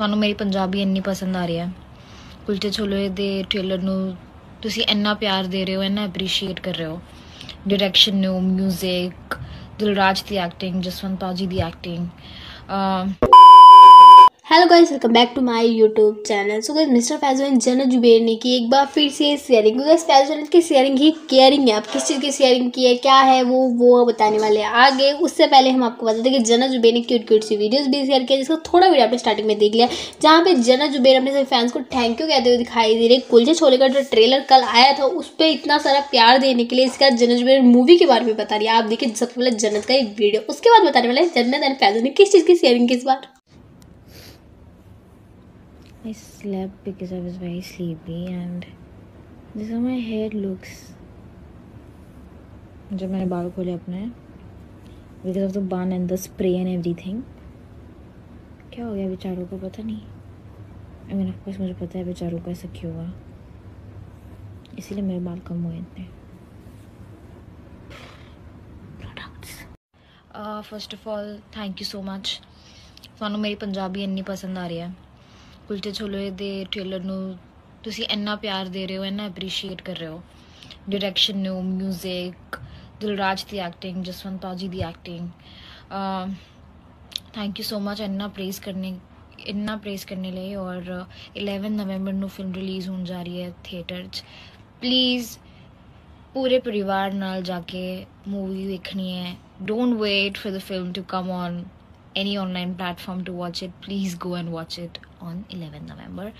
ਤੁਹਾਨੂੰ ਮੇਰੀ ਪੰਜਾਬੀ ਇੰਨੀ ਪਸੰਦ ਆ ਰਹੀ ਹੈ। ਕੁਲਚੇ ਛੋਲੇ ਦੇ ਟ੍ਰੇਲਰ ਨੂੰ ਤੁਸੀਂ ਇੰਨਾ ਪਿਆਰ ਦੇ ਰਹੇ ਹੋ, ਇੰਨਾ ਐਪਰੀਸ਼ੀਏਟ ਕਰ ਰਹੇ ਹੋ। ਡਾਇਰੈਕਸ਼ਨ ਨੂੰ 뮤직 ਦਿਲਰਾਜ ਦੀ ਐਕਟਿੰਗ ਜਸਵੰਤ ਪਾਜੀ ਦੀ acting hello guys welcome back to my YouTube channel so guys mister Faisal general Zubair ने की एक बार फिर से शेयरिंग गाइस फैजल की शेयरिंग ही केयरिंग है। आप किस चीज़ की शेयरिंग की है? क्या है वो? वो बताने वाले हैं आगे। उससे पहले हम आपको बता दें कि जनरल जुबेर ने क्यूट क्यूट सी वीडियोस भी शेयर किया, जिसका थोड़ा वीडियो आपने स्टार्टिंग में देख लिया, जहाँ पे जनरल जुबेर अपने सभी फैंस को थैंक यू कहते हुए दिखाई दे रहे कुलझे छोले का जो ट्रेलर कल आया था, उस पर इतना सारा प्यार देने के लिए इसका जनरल जुबेर मूवी के बारे में बता रही है। आप देखिए, सबसे पहले जन्नत का एक वीडियो उसके बाद बताने वाले जन्नत एंड फैजल ने किस चीज़ की शेयरिंग की इस बार? I slept because I was very sleepy and this is how my hair looks. जब मैंने बाल खोले अपने because of the bun and the spray and everything क्या हो गया बेचारों को पता नहीं? आई मीन ऑफकोर्स मुझे पता है बेचारों को ऐसा क्यों हुआ। इसीलिए मेरे बाल कम हुए इतने। First of all thank you so much थानू मेरी पंजाबी इन्नी पसंद आ रही है। ਕੁਲਚੇ ਛੋਲੇ ਦੇ ਟ੍ਰੇਲਰ ਨੂੰ ਤੁਸੀਂ ਇੰਨਾ ਪਿਆਰ ਦੇ ਰਹੇ ਹੋ, ਇੰਨਾ ਅਪਰੀਸ਼ੀਏਟ ਕਰ ਰਹੇ ਹੋ। ਡਾਇਰੈਕਸ਼ਨ ਨੂੰ ਮਿਊਜ਼ਿਕ ਦਿਲਰਾਜ ਦੀ ਐਕਟਿੰਗ ਜਸਵੰਤ ਪਾਜੀ ਦੀ acting thank you so much ਇੰਨਾ ਪ੍ਰੇਜ਼ ਕਰਨੇ, ਇੰਨਾ ਪ੍ਰੇਜ਼ ਕਰਨੇ ਲਈ ਔਰ 11 ਨਵੰਬਰ ਨੂੰ ਫਿਲਮ ਰਿਲੀਜ਼ ਹੋਣ ਜਾ ਰਹੀ ਹੈ ਥੀਏਟਰ 'ਚ। ਪਲੀਜ਼ ਪੂਰੇ ਪਰਿਵਾਰ ਨਾਲ ਜਾ ਕੇ ਮੂਵੀ ਦੇਖਣੀ ਹੈ। Don't wait for the film to come on any online platform to watch it, please go and watch it on 11 November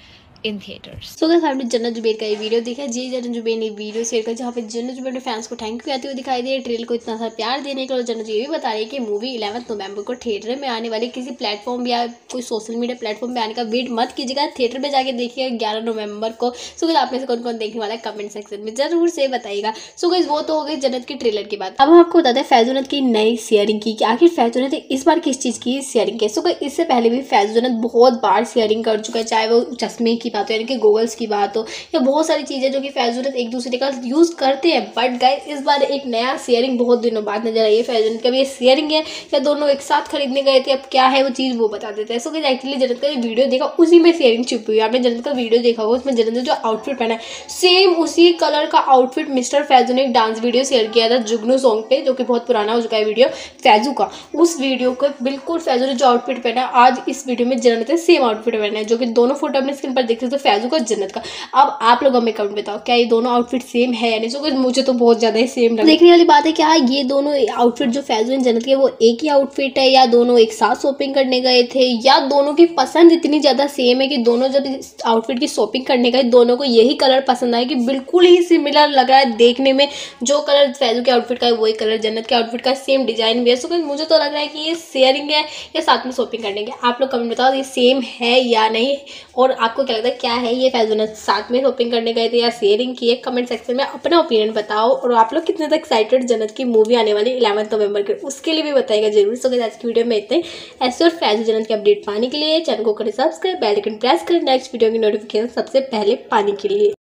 in theatres so guys आपने जन्नत जुबेर का ये वीडियो देखा जी जन्नत जुबेर ने वीडियो शेयर कर, जहाँ पे जन्नत जुबेर ने फैंस को थैंक यू कहते हुए दिखाई दे ट्रेल को इतना सा प्यार देने के लिए जन्नत ये भी बता रही है कि मूवी इलेवंथ नवंबर को थिएटर में आने वाले किसी प्लेटफॉर्म या कोई सोशल मीडिया प्लेटफॉर्म पे आने का वेट मत कीजिएगा। थिएटर में जाके देखिएगा ग्यारह नवंबर को। सो गाइस आप में से कौन कौन देखने वाला है कमेंट सेक्शन में ज़रूर से बताइएगा। सो गाइस वो तो हो गई जन्नत की ट्रेलर की बात। अब हम आपको बताते हैं फैजुनत की नई शेयरिंग की आखिर फैजुनत इस बार किस चीज़ की शेयरिंग की सो इससे पहले भी फैजुनत बहुत बार शेयरिंग कर चुका है, चाहे वो चश्मे की बात हो, यानी कि गूगल मॉडल्स की बात हो, या बहुत सारी चीज़ें जो कि फैजूरत एक दूसरे का यूज़ करते हैं। बट गाइस इस बार एक नया शेयरिंग बहुत दिनों बाद नज़र आई है फैजूरत का। भी शेयरिंग है, या दोनों एक साथ खरीदने गए थे, अब क्या है वो चीज़ वो बता देते हैं। सो कि एक्चुअली जनत का वीडियो देखा, उसी में शेयरिंग छुपी हुई आपने जनत का वीडियो देखा होगा, उसमें जनत ने जो आउटफिट पहना है सेम उसी कलर का आउटफिट मिस्टर फैजू ने एक डांस वीडियो शेयर किया था जुगनू सॉन्ग पे, जो कि बहुत पुराना हो चुका है वीडियो फैजू का। उस वीडियो को बिल्कुल फैजू ने जो आउटफिट पहना है, आज इस वीडियो में जनत ने सेम आउटफिट पहना है, जो कि दोनों फ़ोटो अपने स्क्रीन पर देख सकते हो फैजू का जन्नत का। अब आप लोग हमें कमेंट बताओ, क्या ये दोनों आउटफिट सेम है यानी सो मुझे तो बहुत ज़्यादा ही सेम लगा देखने वाली बात है, क्या ये दोनों आउटफिट जो फैजुन जन्नत के, वो एक ही आउटफिट है या दोनों एक साथ शॉपिंग करने गए थे? या दोनों की पसंद इतनी ज़्यादा सेम है कि दोनों जब आउटफिट की शॉपिंग करने गए, दोनों को यही कलर पसंद आए कि बिल्कुल ही सिमिलर लग रहा है देखने में। जो कलर फैजू के आउटफिट का है, वही कलर जन्नत के आउटफिट का सेम डिज़ाइन भी है। सो मुझे तो लग रहा है कि ये शेयरिंग है या साथ में शॉपिंग करने के आप लोग कमेंट बताओ, ये सेम है या नहीं? और आपको क्या लगता है क्या है ये फैजून साथ में शॉपिंग करने गए थे या शेयरिंग की है? कमेंट सेक्शन में अपना ओपिनियन बताओ और आप लोग कितने तक एक्साइटेड जनत की मूवी आने वाली इलेवंथ नवंबर के? उसके लिए भी बताएगा ज़रूर। सो आज की वीडियो में इतने ऐसे और फैजू जनत की अपडेट पाने के लिए चैनल को करें सब्सक्राइब बेल आइकन प्रेस करें। नेक्स्ट वीडियो की नोटिफिकेशन सबसे पहले पाने के लिए।